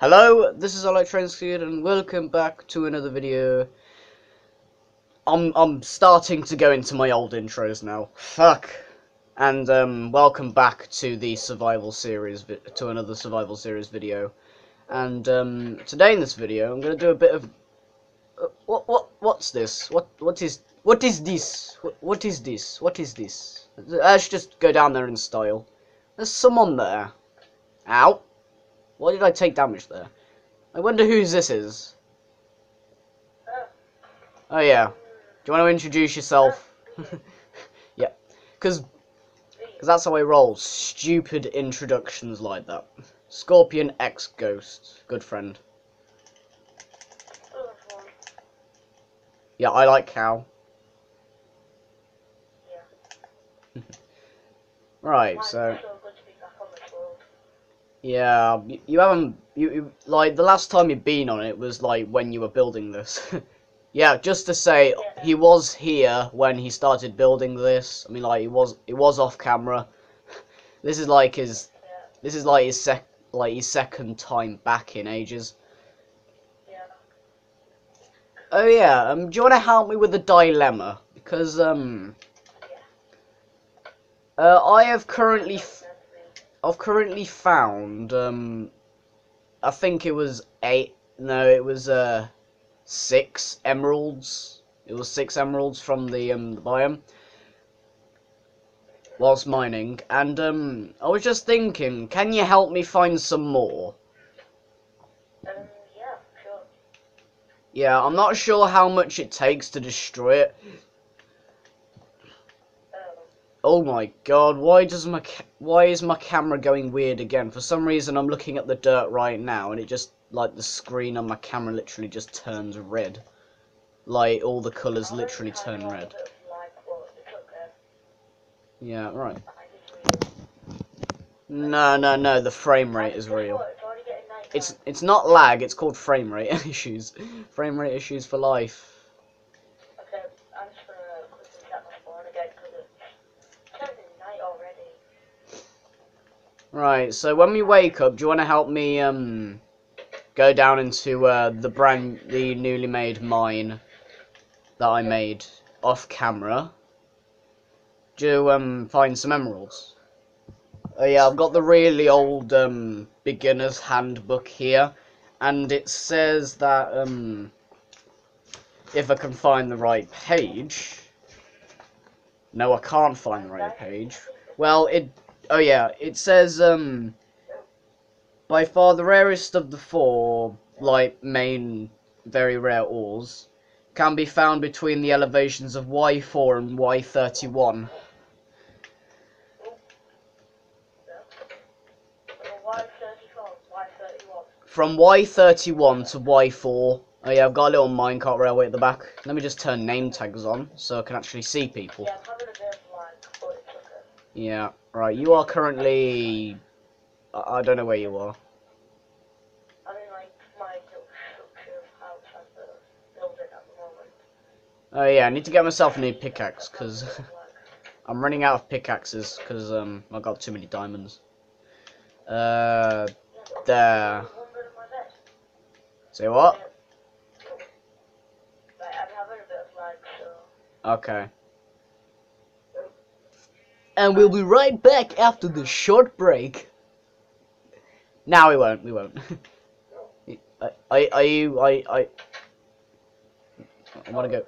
Hello, this is Electronskid and welcome back to another video. I'm I'm starting to go into my old intros now. Fuck. And um welcome back to the survival series to another survival series video. And um today in this video I'm going to do a bit of uh, what what what's this? What what is what is this? What, what is this? What is this? Let's just go down there in style. There's someone there. Ow. Why did I take damage there? I wonder whose this is. Oh yeah. Do you want to introduce yourself? yeah. Because Cause that's how I roll. Stupid introductions like that. Scorpion X Ghost. Good friend. Yeah, I like cow. right, so. Yeah, you, haven't. You, you, like the last time you've been on it was like when you were building this. yeah, just to say he was here when he started building this. I mean, like he was. It was off camera. this is like his. This is like his sec. Like his second time back in ages. Oh yeah. Um, do you want to help me with the dilemma? Because um. Uh, I have currently. I've currently found, um, I think it was eight, no, it was, uh, six emeralds. It was six emeralds from the, um, the biome. Whilst mining. And, um, I was just thinking, can you help me find some more? Um, yeah, sure. Yeah, I'm not sure how much it takes to destroy it. Oh my god, why does my why is my camera going weird again? For some reason I'm looking at the dirt right now and it just like the screen on my camera literally just turns red. Like all the colours literally turn red. Yeah, right. No, no, no, the frame rate is real. It's it's not lag, it's called frame rate issues. Frame rate issues for life. Right, so when we wake up, do you want to help me um go down into uh, the brand, the newly made mine that I made off camera? Do um find some emeralds? Oh yeah, I've got the really old um beginner's handbook here, and it says that um if I can find the right page. No, I can't find the right page. Well, it Oh yeah, it says um by far the rarest of the four like main very rare ores can be found between the elevations of Y4 and Y31. From Y31 to Y4. Oh yeah, I've got a little minecart railway at the back. Let me just turn name tags on so I can actually see people. Yeah. Yeah, right, you are currently... I, I don't know where you are. I'm in like my house at the building at the moment. Oh yeah, I need to get myself a new pickaxe, because I'm running out of pickaxes, because um, I got too many diamonds. Uh, there. Say what? Okay and we'll be right back after the short break. Now we won't. We won't. I, are you? I, I. I want to go.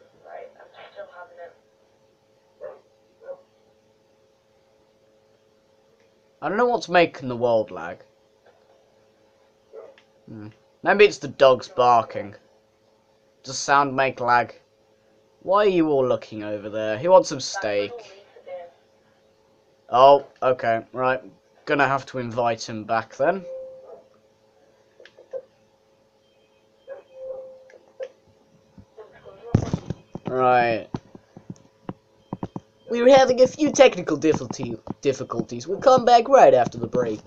I don't know what's making the world lag. Hmm. Maybe it's the dogs barking. Does sound make lag? Why are you all looking over there? Who wants some steak? Oh, okay, right. Gonna have to invite him back then. Right. We were having a few technical difficulty difficulties. We'll come back right after the break.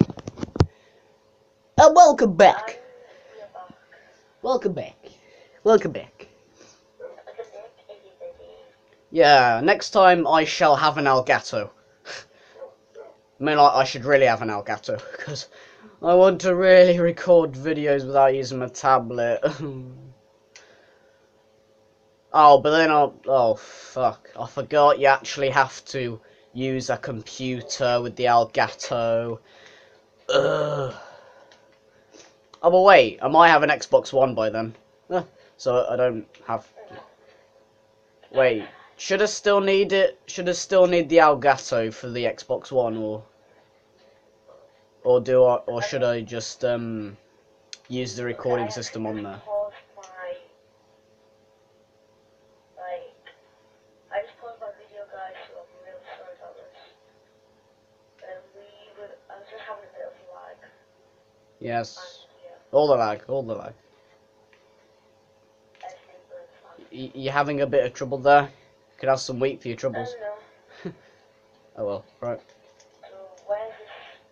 Uh, welcome back. Welcome back. Welcome back. Yeah, next time I shall have an Elgato. I mean, like, I should really have an Elgato, because I want to really record videos without using my tablet. oh, but then I'll. Oh, fuck. I forgot you actually have to use a computer with the Elgato. Ugh. Oh, but wait. I might have an Xbox One by then. Eh, So I don't have. Wait. Should I still need it? Should I still need the Elgato for the Xbox One, or or do I, or should I just um use the recording system on there? Yes. All the lag, all the lag. everything was fine. Y- you having a bit of trouble there? Could have some wheat for your troubles. Oh well, right.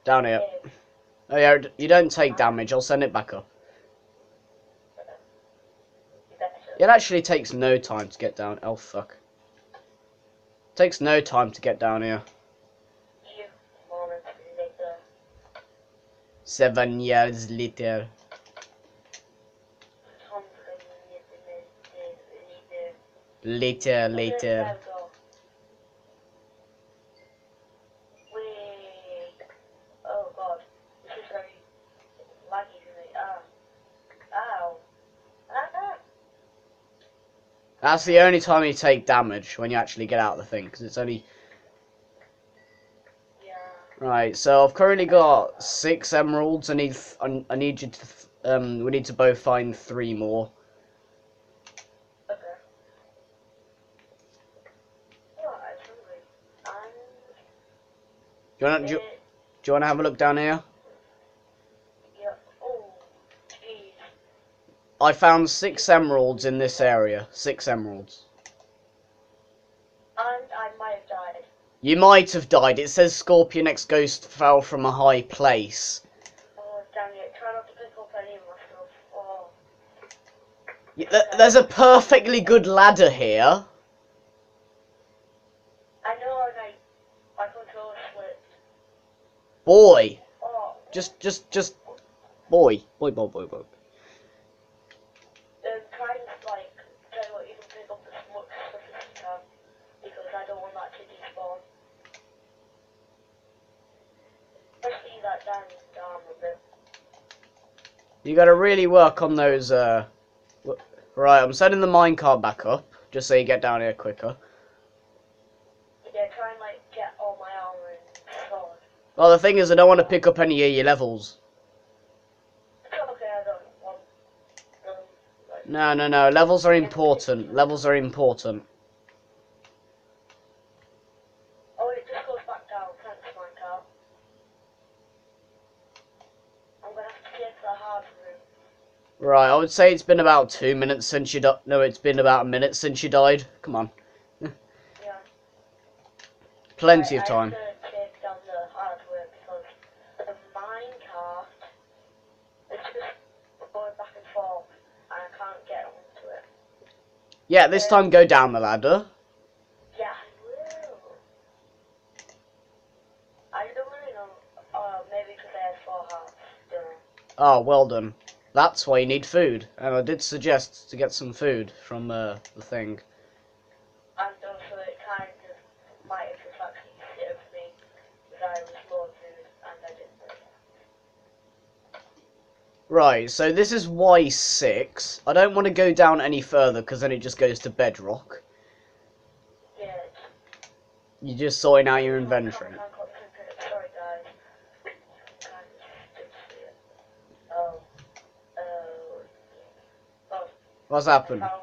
Down here. Oh yeah, you don't take damage. I'll send it back up. It actually takes no time to get down. Oh fuck. Takes no time to get down here. Seven years later. Later, later. Wait. Oh god. This is very laggy for me. Ah. Ow. Ah, ah. That's the only time you take damage when you actually get out of the thing, because it's only Yeah. right. So I've currently got six emeralds. I need I, need you to um we need to both find three more. Okay. Oh, I'm hungry. I'm. Do you want to do, do you want to have a look down here? Yeah. Oh. Jeez. I found six emeralds in this area. Six emeralds. And I might have died. You might have died. It says ScorpionXGhost fell from a high place. Oh, dang it. Try not to pick up any of my stuff. Oh. There's a perfectly good ladder here. I know, I. My controller slipped. Boy, Oh. just, just, just, boy, boy, boy, boy, boy. Um, try and, like, tell you what, you can pick up the smoke stuff if you can. Because I don't want that to despawn. Especially that diamond armor bit. You gotta really work on those, uh... Right, I'm setting the minecart back up, just so you get down here quicker. Yeah, try and, like, get all my armor and sword. Well, the thing is, I don't want to pick up any of your levels. Okay, I don't want. Like, No, no, no, levels are important. Levels are important. oh, it just goes back down. Thanks, Minecraft. I'm gonna have to get to the hard room. Right, I would say it's been about two minutes since you di- No, it's been about a minute since you died. Come on. Yeah. Plenty I, of time. I have to take down the hardware because the minecart is just going back and forth and I can't get onto it. Yeah, this time go down the ladder. Yeah, I will. Oh, I don't really know. Maybe because I four hearts. Don't. Oh, well done. That's why you need food. And I did suggest to get some food from uh, the thing. And also it kind of might have just for me because I was low on food and I didn't. Right, so this is Y6. I don't want to go down any further because then it just goes to bedrock. Yeah. You're just sorting out your inventory. Can't concentrate. Sorry guys. Kind of didn't see it. Oh. Oh. Oh. What's happened? found.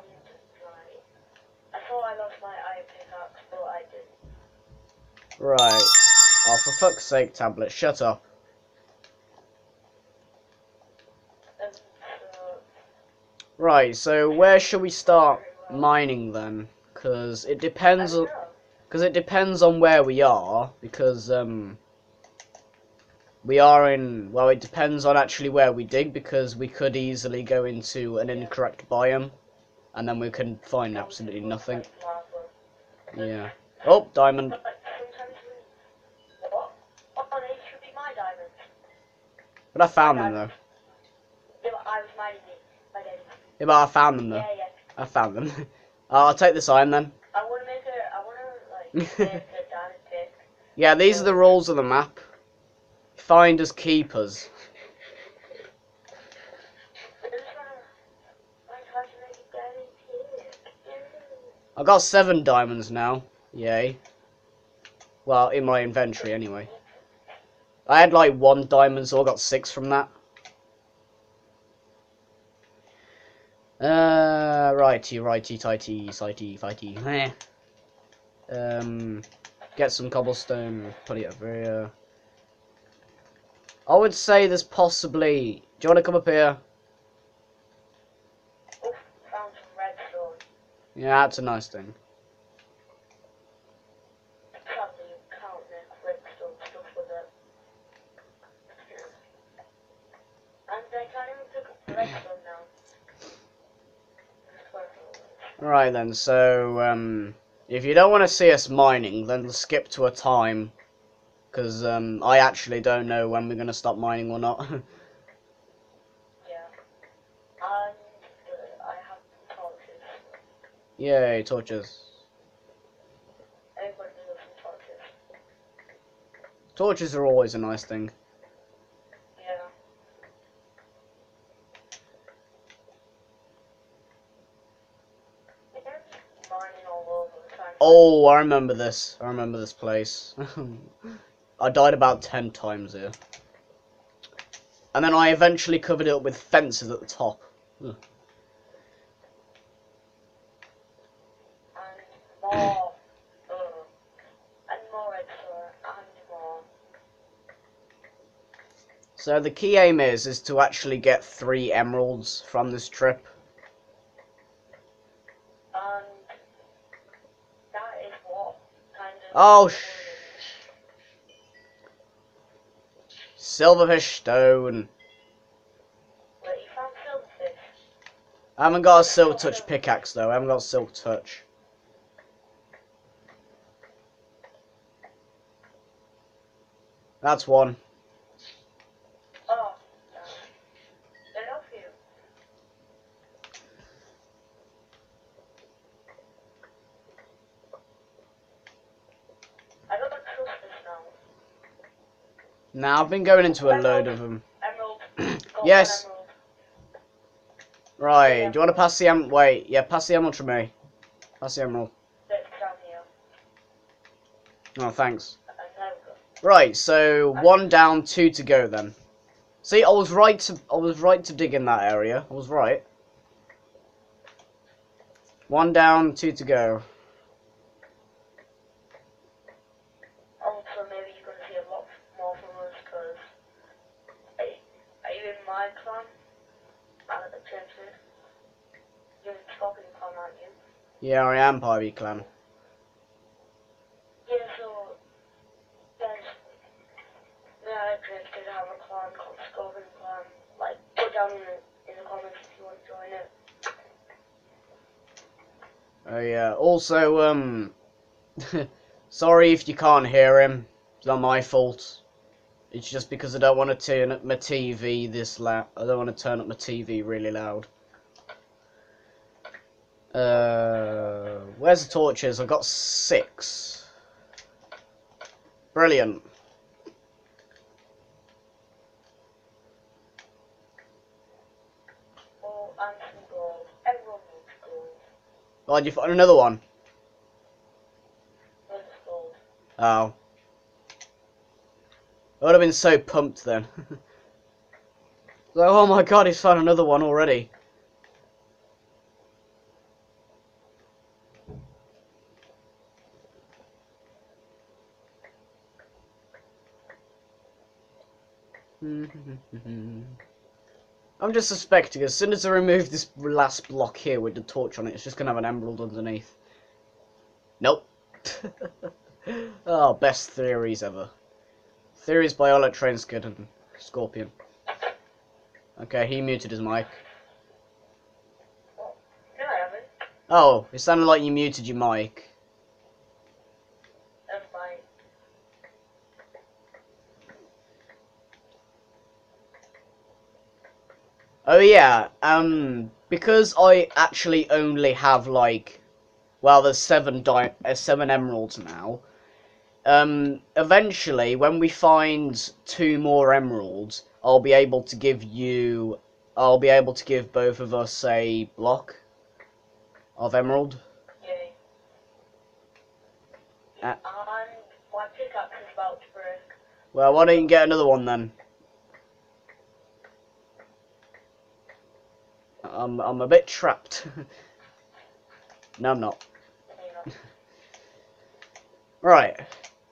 I thought I lost my iron pickaxe, but I didn't. Right. Oh, for fuck's sake, tablet, shut up. Right, so where should we start mining then? Because it depends on... Because it depends on where we are, because, um... We are in... Well, it depends on actually where we dig, because we could easily go into an incorrect biome, and then we can find absolutely nothing. Yeah. Oh, diamond. But like sometimes we. What? They should be my diamonds. But I found them though. Yeah, but I was mining it. My daddy. Yeah, but I found them though. Yeah, yeah. I found them. I'll take this iron then. I want to make a. I want to like make a diamond pick. Yeah, these are the rules of the map. Find us keepers. I got seven diamonds now. Yay. Well, in my inventory anyway. I had like one diamond, so I got six from that. Uh, righty, righty, tighty, sighty, fighty. Meh. Um, get some cobblestone, put it over here. I would say there's possibly. Do you want to come up here? Oh, found some redstone. Yeah, that's a nice thing. Sadly, you can't make redstone stuff with it. And I can't even pick up the redstone now. It's worth it. Right then, so um, if you don't want to see us mining, then skip to a time, because um, I actually don't know when we're gonna stop mining or not. Yeah. Have torches. Yay, torches! Torches. Torches are always a nice thing. Yeah. They're just mining all over the time. Oh, I remember this. I remember this place. I died about ten times here, and then I eventually covered it up with fences at the top. Ugh. And more. and more. And more. So the key aim is is to actually get three emeralds from this trip. And that is what kind of. Oh, Silverfish stone. I haven't got a silk touch pickaxe though. I haven't got a silk touch. That's one. Now I've been going into a load of them. Emerald. Yes. Right. Do you want to pass the em? Wait. Yeah, pass the emerald to me. Pass the emerald. Oh, thanks. And there we go. Right. So one down, two to go then. See, I was right to I was right to dig in that area. I was right. One down, two to go. Also, maybe you're gonna see a lot more from us because are, you- are clan? Out of the chances. You're in Scorpion clan, aren't you? Yeah, I am Pivy Clan. Yeah, so there's I interested to have a clan called Scorpion Clan. Like, put down in the in the comments if you want to join it. Oh yeah. Also, um, sorry if you can't hear him. It's not my fault. It's just because I don't want to turn up my TV this loud. I don't want to turn up my TV really loud. Uh, where's the torches? I've got six. Brilliant. Oh, and some gold. Everyone needs gold. You found another one? Oh. I would have been so pumped then. like, oh my god, he's found another one already. I'm just suspecting as soon as I remove this last block here with the torch on it, it's just gonna have an emerald underneath. Nope. oh, best theories ever. Theories by Electronskid and Scorpion. Okay, he muted his mic. Oh, no, I haven't. Oh, it sounded like you muted your mic. That's fine. Oh yeah, um, because I actually only have like, well, there's seven di- uh, seven emeralds now. Um, eventually, when we find two more emeralds, I'll be able to give you, I'll be able to give both of us a block of emerald. Yay. Uh. my pickaxe is about to break. Well, why don't you get another one then? I'm I'm a bit trapped. no, I'm not. Right.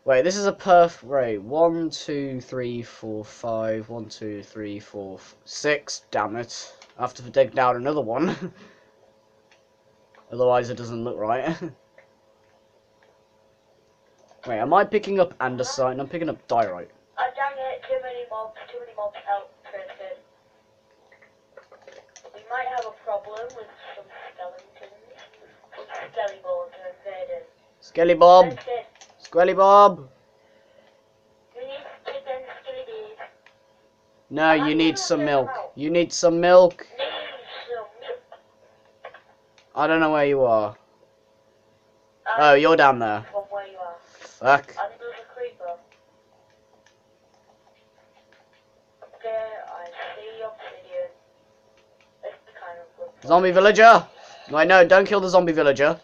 Wait, this is a perf. Right, one, two, three, four, five. One, two, three, four, six. Damn it! I have to dig down another one. Otherwise, it doesn't look right. Wait, am I picking up andesite? I'm picking up diorite. Uh, dang it, too many mobs, too many mobs out traded. We might have a problem with some skeletons. Some skelly balls are invading. Skelly Bob, That's Bob. We need chicken skillies. No, you need some milk. You need some milk. Need some milk. I don't know where you are. Oh, you're down there. From where you are. Fuck. And there's a creeper. There, I see obsidian. It's kind of good. Zombie villager. Wait, no, don't kill the zombie villager.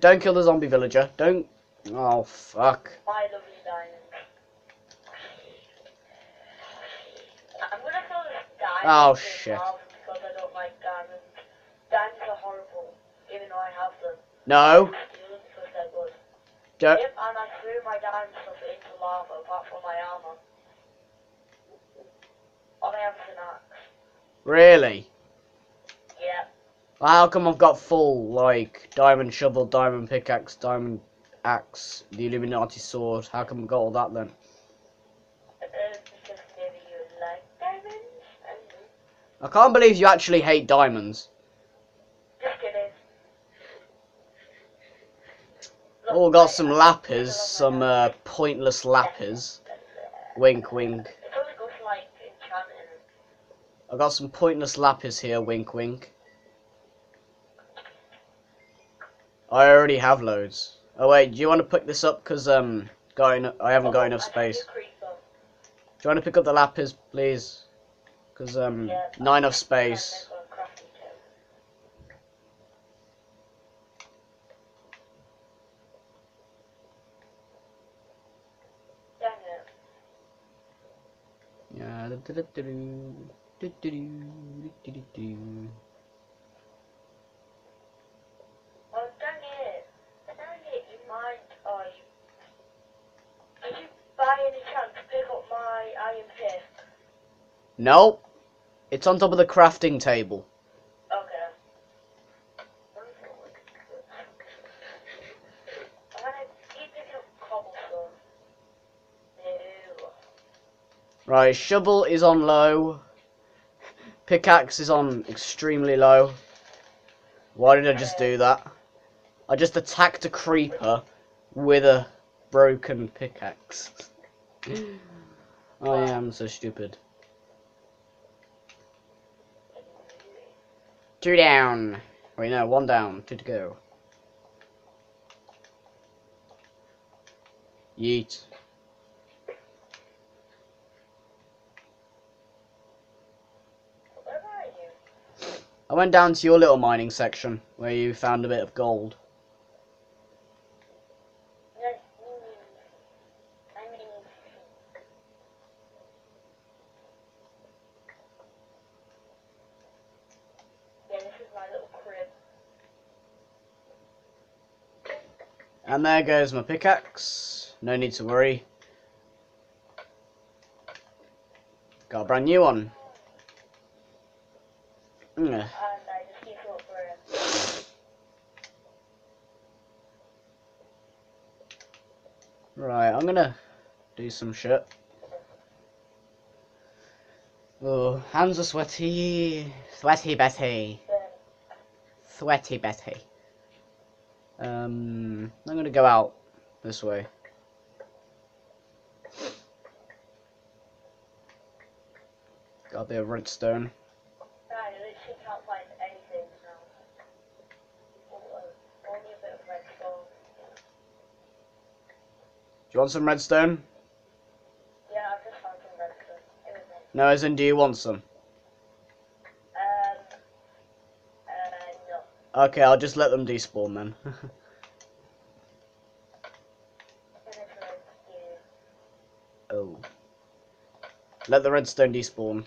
Don't kill the zombie villager. Don't. Oh fuck. My lovely diamond. I'm gonna throw this diamond Oh, shit. because I don't like diamonds. Diamonds are horrible, even though I have them. No. Steal them because they're good. Don't. Yep, and I threw my diamond stuff into lava apart from my armor. All I have is an axe. Really? How come I've got full like diamond shovel, diamond pickaxe, diamond axe, the Illuminati sword? How come I've got all that then? I can't believe you actually hate diamonds. Oh, got some lapis, some uh, pointless lapis. Wink, wink. I got some pointless lapis here. Wink, wink. I already have loads. Oh wait, do you want to pick this up? Cause um, en- I haven't got enough space. Do you want to pick up the lapis, please? Cause um, not enough space. Yeah. du-du-du-du-du, du-du-du, du-du-du. Oh, dang it. Dang it, you might. Oh, you. Did you by any chance pick up my iron pick? Nope. It's on top of the crafting table. Okay. I'm gonna keep picking up cobblestone. No. Right, shovel is on low. Pickaxe is on extremely low. Why did I just do that? I just attacked a creeper with a broken pickaxe. I am so stupid. Two down. Wait, no, one down. Two to go. Yeet. Where are you? I went down to your little mining section where you found a bit of gold. Yes, mm, I mean, yeah, this is my little crib. And there goes my pickaxe. No need to worry. Got a brand new one. Mm. And I just keep it for it. Right, I'm gonna do some shit. Oh, hands are sweaty. Sweaty Betty. Sweaty Betty. Um, I'm gonna go out this way. Got a bit of redstone. Right, I literally can't find anything now. Only a bit of redstone. Do you want some redstone? Yeah, I've just found some redstone. Here we go. No, as in, do you want some? Okay, I'll just let them despawn then. Oh. Let the redstone despawn.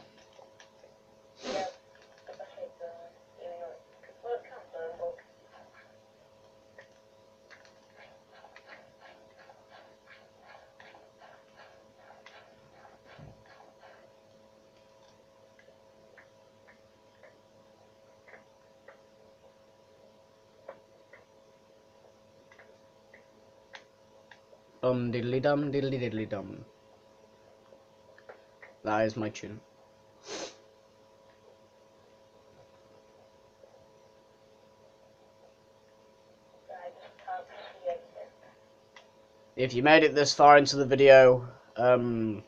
Yeah, the best way to, you know, well, it can't burn, but Um, diddly dum, diddly diddly dum. That is my tune. If you made it this far into the video, um,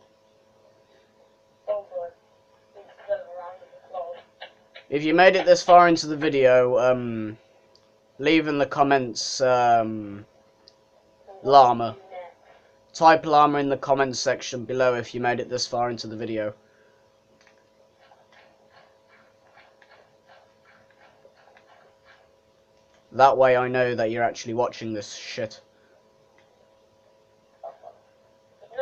if you made it this far into the video, um, leave in the comments, um, Llama. Type llama in the comments section below if you made it this far into the video. That way I know that you're actually watching this shit. No,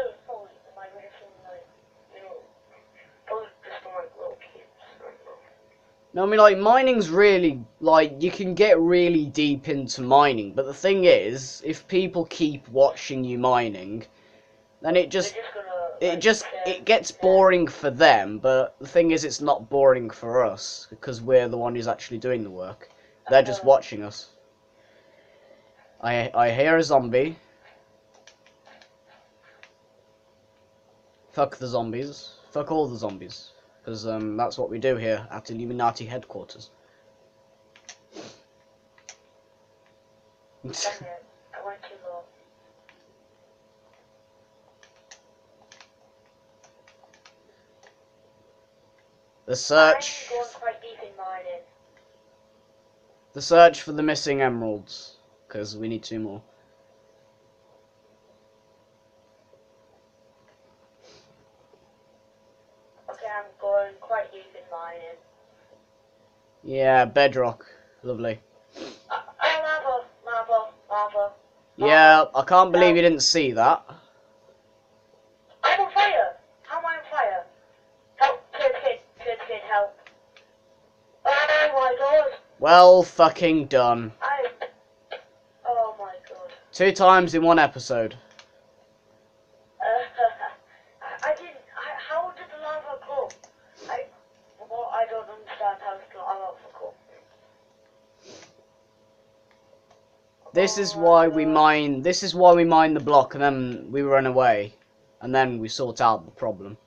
it's probably my racing, like, you know, probably just for like little kids. I don't know. No, I mean, like, mining's really, like, you can get really deep into mining, but the thing is, if people keep watching you mining, then it just, just gonna. it just, it gets boring for them, but the thing is, it's not boring for us, because we're the one who's actually doing the work. They're just uh, watching us. I, I hear a zombie. Fuck the zombies. Fuck all the zombies. Because um, that's what we do here at Illuminati headquarters. Dang it, I went too low. the search, I'm going quite deep in mining. the search for the missing emeralds. Because we need two more. Okay, I'm going quite deep in mining. Yeah, bedrock. Lovely. Uh, lava, lava, lava. Yeah, I can't believe you didn't see that. I'm on fire! How am I on fire? Help, kid, kid, kid, kid, help. Oh my god! Well fucking done. I. Oh my god. Two times in one episode. Uh, I, I didn't. I, how did the lava come? I. Well, I don't understand how the lava come. This is why we mine. This is why we mine the block, and then we run away, and then we sort out the problem.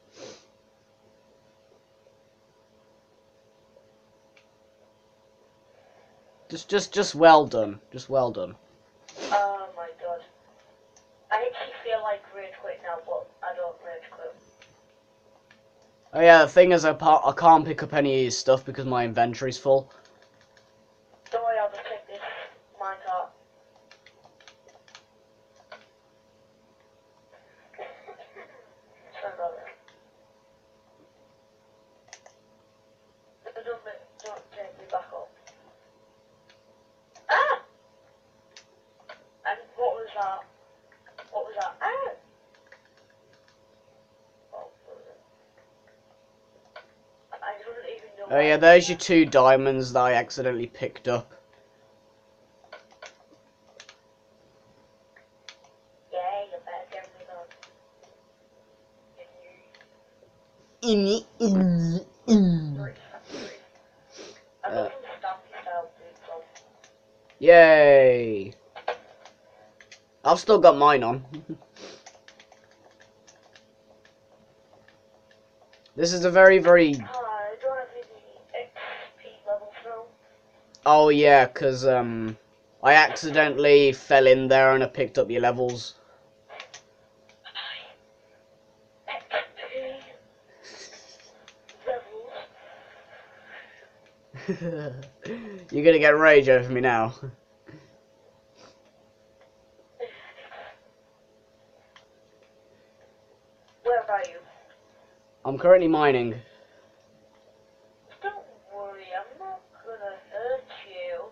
Just, just, just well done. Just well done. Oh my god. I actually feel like rage quit now, but I don't rage quit. Oh yeah, the thing is, I, I can't pick up any of his stuff because my inventory's full. Don't worry, I'll just take this minecart. Sorry about that. Don't, make- don't take me back up. Ah! And what was that? What was that? Ah! Oh, what was it? I don't even know. Oh yeah, there's your two diamonds that I accidentally picked up. Yeah, you better get rid of. Inni, inni, Three, inni. three. I Uh. got some stuff yourself, dude, so. Yay! I've still got mine on. this is a very, very. Ah, I don't have any XP levels now. Oh yeah, cause um, I accidentally fell in there and I picked up your levels. You're gonna get rage over me now. Where are you? I'm currently mining. Don't worry, I'm not gonna hurt you.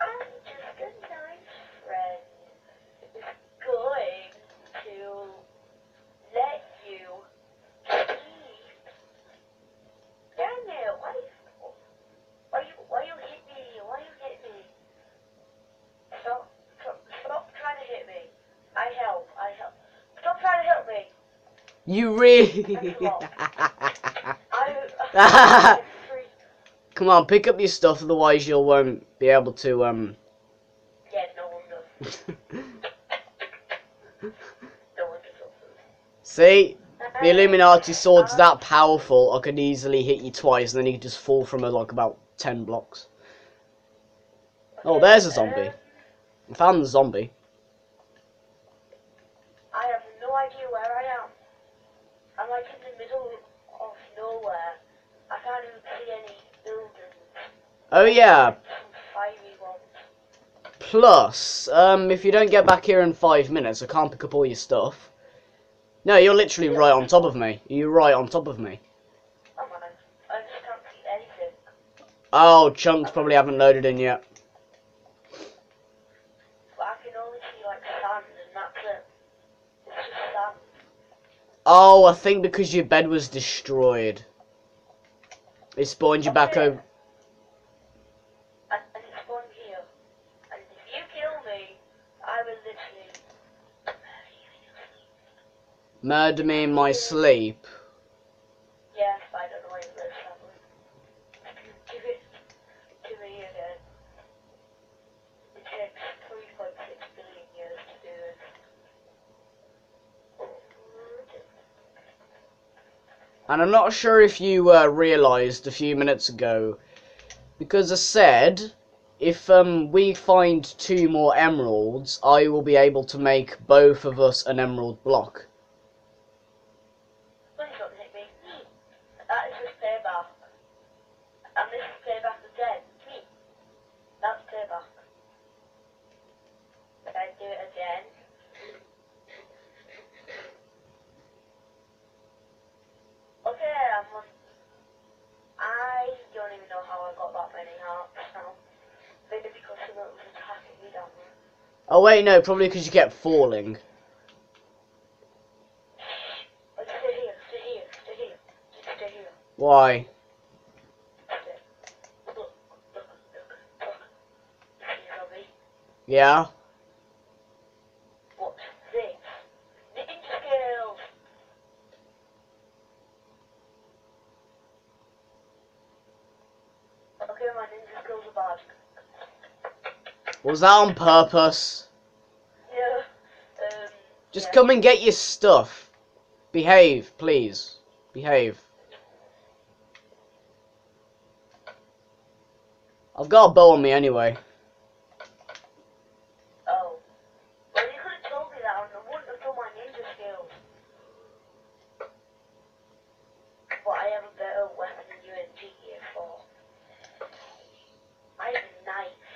I'm just a nice friend who's going to let you sleep. Damn it, why why you why you hit me? Why you hit me? Stop stop, stop trying to hit me. I help, I help. Stop trying to help me. You really. I I free. Come on, pick up your stuff, otherwise you won't be able to um. Yeah, no one does. No one. See, the Illuminati sword's that powerful. I could easily hit you twice, and then you could just fall from uh, like about ten blocks. Oh, there's a zombie. I found the zombie. I have no idea where I am. I'm like in the middle of nowhere. I can't even see any buildings. Oh yeah. Some fiery ones. Plus, um, if you don't get back here in five minutes, I can't pick up all your stuff. No, you're literally right on top of me. You're right on top of me. Oh man, I just can't see anything. Oh, chunks probably haven't loaded in yet. But I can only see like sand and that's it. It's just sand. Oh, I think because your bed was destroyed. It spawned you back over. And, and it's spawned here. And if you kill me, I will literally Murder me in my sleep. Yes, I don't know where it lives, sadly. Give it to me again. It takes 3.6 billion years to do this. And I'm not sure if you uh, realised a few minutes ago, because I said, if um, we find two more emeralds, I will be able to make both of us an emerald block. Please don't hit me. That is just payback. And is again. Me. That's payback. If I do it again. Okay, I'm on. I don't even know how I got that many hearts now. Maybe because someone was attacking me down there. Oh wait, no, probably because you kept falling. Like, stay here, stay here, stay here, just stay here. Why? Stay. Look, look, look, look. You see zombie? Yeah? What's this? Ninja skills! Okay, my ninja skills are bad. Was that on purpose? Yeah. Um. Just yeah. come and get your stuff. Behave, please. Behave. I've got a bow on me anyway. Oh. Well, you could have told me that, and I wouldn't have done my ninja skills. But I have a better weapon than you in GTA 4. I have a knife.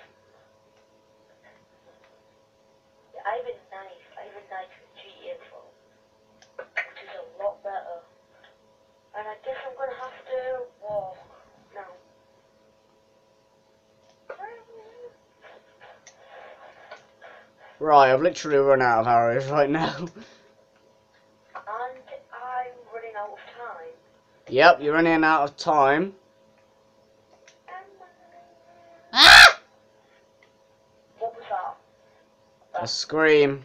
Yeah, I have a knife. I have a knife in GTA 4. Which is a lot better. And I guess I'm gonna have to walk now. Right, I've literally run out of arrows right now. And I'm running out of time. yep, you're running out of time. Ah! What was that? A. Scream?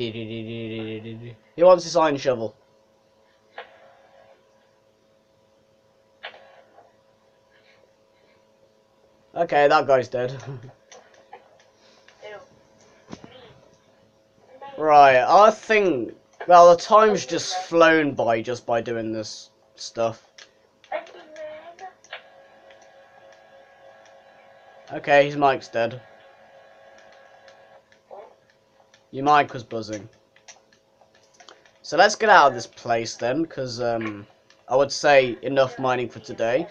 He wants his iron shovel. Okay, that guy's dead. Right, I think. Well, the time's just flown by just by doing this stuff. Okay, his mic's dead. Your mic was buzzing. So let's get out of this place then, because um, I would say enough mining for today.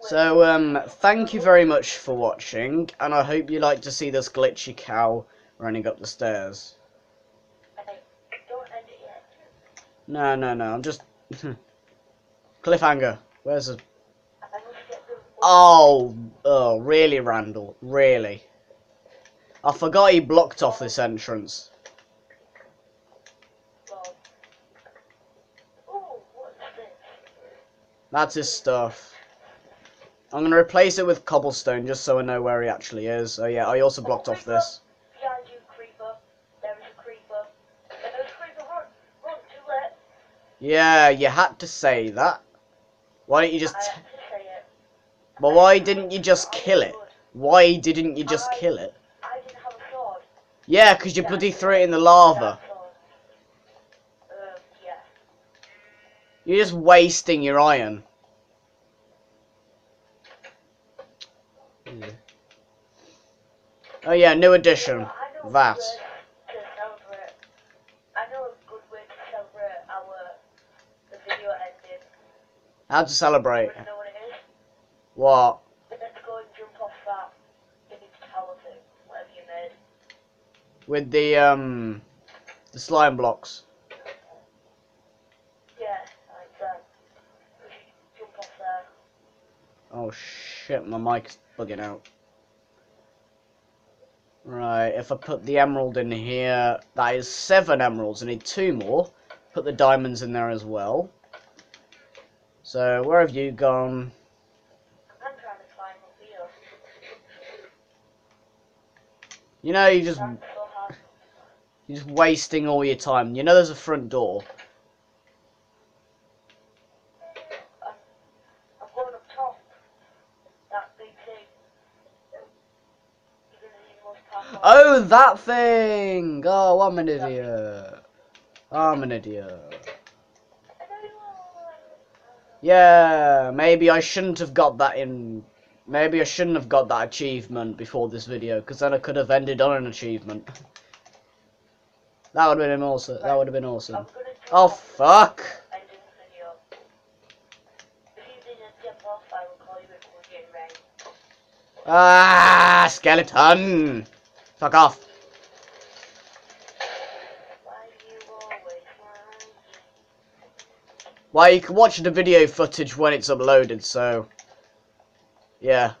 So um, thank you very much for watching, and I hope you like to see this glitchy cow running up the stairs. No, no, no, I'm just... Cliffhanger, where's the Oh, oh, really, Randall, really. I forgot he blocked off this entrance. well. Ooh, what's this? That's his stuff. I'm going to replace it with cobblestone just so I know where he actually is. Oh yeah, I also blocked off this. Behind you, creeper. There is a creeper. There is a creeper. Run, run, too late. Yeah, you had to say that. Why didn't you just... I have to say it. Well, why didn't you just kill it? Why didn't you just kill it? I didn't have a sword. Yeah, 'cause you bloody threw it in the lava. You're just wasting your iron. Oh yeah, new addition. That. way to celebrate. I know a good way to celebrate our the video ending. How to celebrate? Wanna know what it is? What? Let's go and jump off that big tower thing, whatever you made. With the um, the slime blocks. Yeah. Oh shit, my mic's bugging out. Right, if I put the emerald in here, that is seven emeralds. I need two more. Put the diamonds in there as well. So, where have you gone? I'm trying to climb up here. You know, you just. You're just wasting all your time. You know, there's a front door. Oh, that thing! Oh, I'm an idiot. I'm an idiot. Yeah, maybe I shouldn't have got that in. Maybe I shouldn't have got that achievement before this video, because then I could have ended on an achievement. That would have been awesome. That would have been awesome. Oh fuck! and end the video. If you didn't jump off, I will call you a Korean rain. Ah, skeleton! Fuck off. Why you always lying? Well, you can watch the video footage when it's uploaded, so yeah.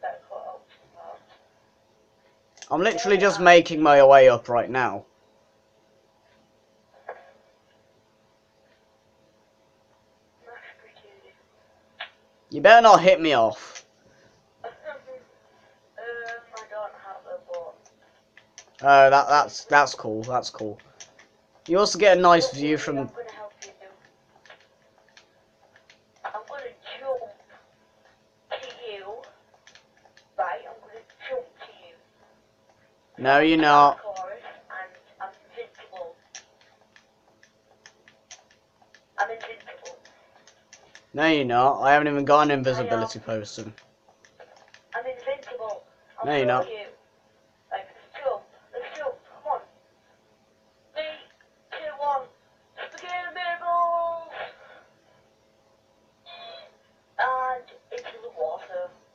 Better cut out some parts. I'm literally just making my way up right now. You better not hit me off. Oh, that that's that's cool. That's cool. You also get a nice view from. gonna help you do. I'm gonna jump to you. Right, I'm gonna jump to you. No, you're not. No, you're not. I haven't even got an invisibility potion. I'm invincible. I'll No, you're not.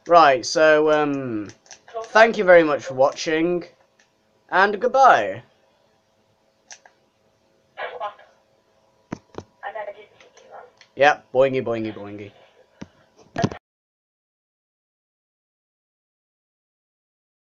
Right. So um, thank you very much for watching, and goodbye. Yep, boingy boingy boingy.